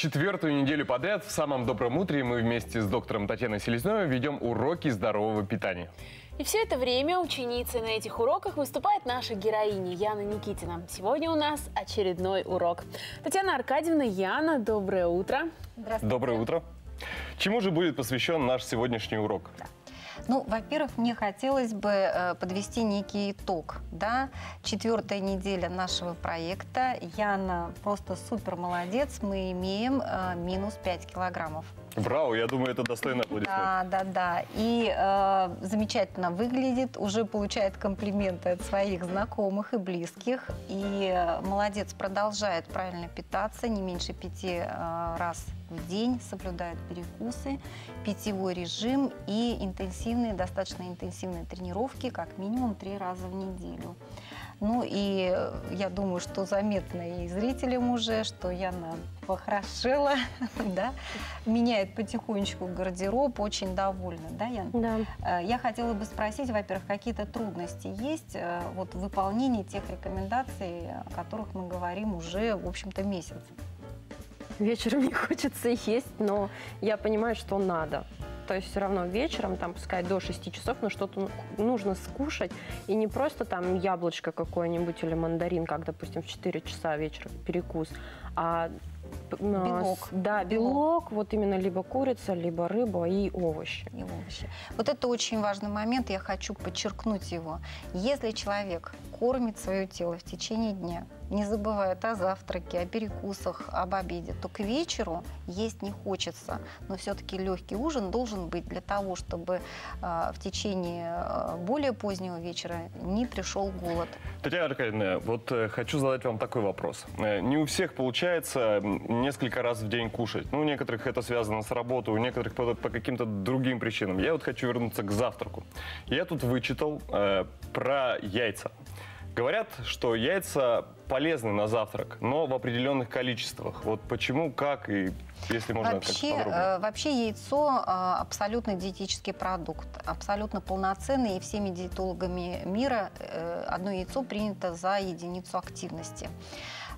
Четвертую неделю подряд в самом добром утре мы вместе с доктором Татьяной Селезновой ведем уроки здорового питания. И все это время ученицей на этих уроках выступает наша героиня Яна Никитина. Сегодня у нас очередной урок. Татьяна Аркадьевна, Яна, доброе утро. Здравствуйте. Доброе утро. Чему же будет посвящен наш сегодняшний урок? Ну, во-первых, мне хотелось бы э, подвести некий итог. Да? Четвертая неделя нашего проекта. Яна просто супер молодец. Мы имеем э, минус 5 килограммов. Браво, я думаю, это достойно аплодисментов. Да, да, да. И э, замечательно выглядит, уже получает комплименты от своих знакомых и близких. И э, молодец, продолжает правильно питаться, не меньше пяти э, раз в день, соблюдает перекусы, питьевой режим и интенсивные, достаточно интенсивные тренировки, как минимум три раза в неделю. Ну и э, я думаю, что заметно и зрителям уже, что Яна похорошела, да, меняет потихонечку гардероб, очень довольна, да, Яна? Да. Э, Я хотела бы спросить, во-первых, какие-то трудности есть э, вот, в выполнении тех рекомендаций, о которых мы говорим уже, в общем-то, месяц? Вечером не хочется есть, но я понимаю, что надо. То есть все равно вечером, там, пускай до 6 часов, но что-то ну- нужно скушать. И не просто там яблочко какое-нибудь или мандарин, как, допустим, в 4 часа вечера перекус, а м, Белок. Да, белок, вот именно либо курица, либо рыба и овощи. и овощи. Вот это очень важный момент, я хочу подчеркнуть его. Если человек кормит свое тело в течение дня, не забывает о завтраке, о перекусах, об обеде, то к вечеру есть не хочется. Но все-таки легкий ужин должен быть для того, чтобы э, в течение э, более позднего вечера не пришел голод. Татьяна Аркадьевна, вот э, хочу задать вам такой вопрос. Не у всех получается несколько раз в день кушать. Ну, у некоторых это связано с работой, у некоторых по, по каким-то другим причинам. Я вот хочу вернуться к завтраку. Я тут вычитал э, про яйца. Говорят, что яйца полезны на завтрак, но в определенных количествах. Вот почему, как и если можно Вообще, э, вообще яйцо э, абсолютно диетический продукт, абсолютно полноценный, и всеми диетологами мира э, одно яйцо принято за единицу активности.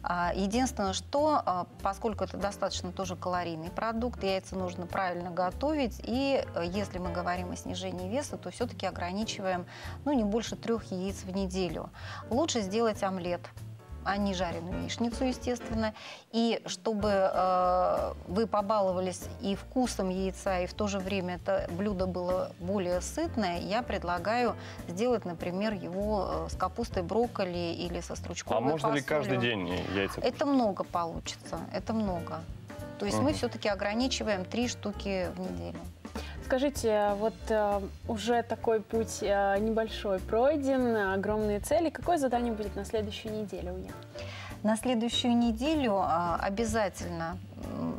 А, Единственное, что, а, поскольку это достаточно тоже калорийный продукт, яйца нужно правильно готовить, и э, если мы говорим о снижении веса, то все-таки ограничиваем ну, не больше трех яиц в неделю. Лучше сделать омлет, а не жареную яичницу, естественно. И чтобы э, вы побаловались и вкусом яйца, и в то же время это блюдо было более сытное, я предлагаю сделать, например, его э, с капустой брокколи или со стручковой а можно ли фасолью. каждый день яйца? Это много получится, это много. То есть мы Мгм. все-таки ограничиваем три штуки в неделю. Скажите, вот э, уже такой путь э, небольшой пройден, огромные цели. Какое задание будет на следующую неделю у Яны? На следующую неделю а, обязательно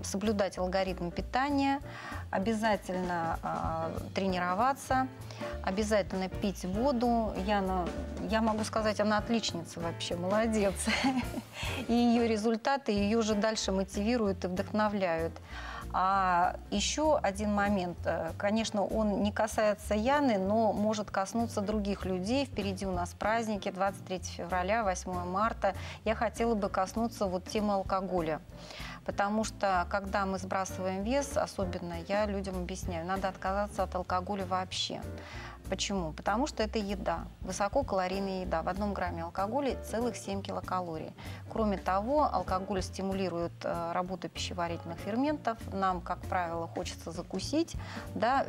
соблюдать алгоритм питания, обязательно а, тренироваться, обязательно пить воду. Яна, я могу сказать, она отличница вообще, молодец. И ее результаты ее же дальше мотивируют и вдохновляют. А еще один момент, э, конечно, он не касается Яны, но может коснуться других людей. Впереди у нас праздники 23 февраля, 8 марта. Я хотела бы коснуться вот темы алкоголя. Потому что, когда мы сбрасываем вес, особенно я людям объясняю, надо отказаться от алкоголя вообще. Почему? Потому что это еда, высококалорийная еда. В одном грамме алкоголя целых 7 килокалорий. Кроме того, алкоголь стимулирует э, работу пищеварительных ферментов. Нам, как правило, хочется закусить. Да?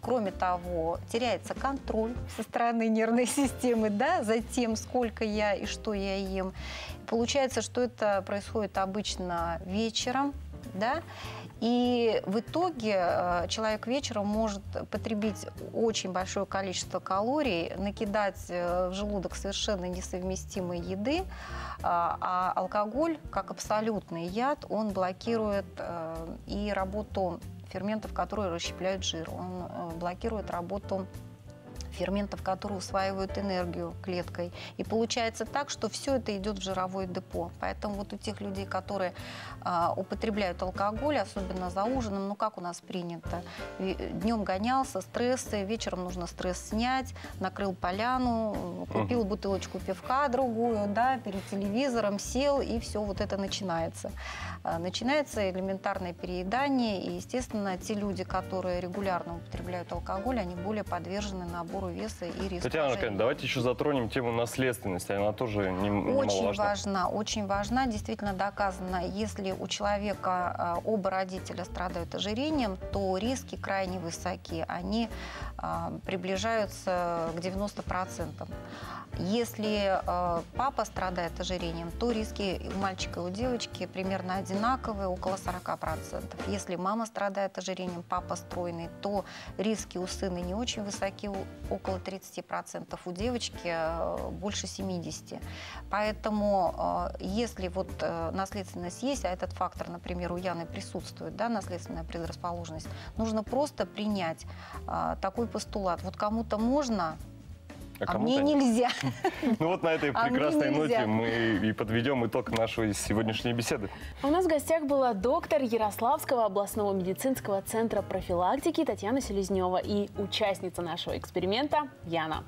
Кроме того, теряется контроль со стороны нервной системы да, за тем, сколько я и что я ем. Получается, что это происходит обычно вечером, да, и в итоге э, человек вечером может потребить очень большое количество калорий, накидать э, в желудок совершенно несовместимой еды, а а алкоголь, как абсолютный яд, он блокирует э, и работу ферментов, которые расщепляют жир, он э, блокирует работу ферментов, которые усваивают энергию клеткой. И получается так, что все это идет в жировое депо. Поэтому вот у тех людей, которые а, употребляют алкоголь, особенно за ужином, ну как у нас принято, днем гонялся, стрессы, вечером нужно стресс снять, накрыл поляну, купил угу. бутылочку пивка другую, да, перед телевизором сел, и все вот это начинается. А, начинается элементарное переедание, и, естественно, те люди, которые регулярно употребляют алкоголь, они более подвержены набору веса и риску. Татьяна Аркадьевна, давайте еще затронем тему наследственности, она тоже не, Очень важна, очень важна, действительно доказано, если у человека а, оба родителя страдают ожирением, то риски крайне высоки, они а, приближаются к 90%. Если э, папа страдает ожирением, то риски у мальчика и у девочки примерно одинаковые, около 40%. Если мама страдает ожирением, папа стройный, то риски у сына не очень высоки, около 30%, у девочки э, больше 70%. Поэтому э, если вот э, наследственность есть, а этот фактор, например, у Яны присутствует, да, наследственная предрасположенность, нужно просто принять такой постулат. Вот кому-то можно, а, а мне нельзя. Ну вот на этой а прекрасной ноте мы и подведем итог нашей сегодняшней беседы. У нас в гостях была доктор Ярославского областного медицинского центра профилактики Татьяна Селезнева и участница нашего эксперимента Яна.